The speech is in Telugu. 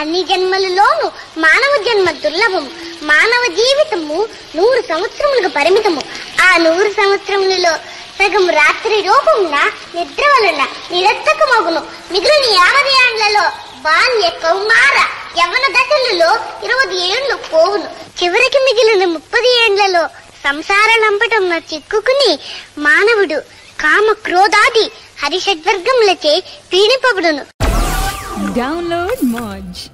అన్ని జన్మలలోనూ మానవ జన్మ దుర్లభము మానవ జీవితము నూరు సంవత్సరములకు పరిమితము. ఆ నూరు సంవత్సరములలో సగం రాత్రి రూపమున నిద్ర వలన నిరత్తకమగును మిగిలిన యాభై ఏండ్లలో బాల్య కౌమార యవన దశలలో ఇరవై ఏండ్లు పోవును. చివరికి మిగిలిన ముప్పది ఏండ్లలో సంసార లంపటంన చిక్కుకుని మానవుడు కామ క్రోధాది హరిషడ్వర్గములచే పీడిపబడును. Download Modge.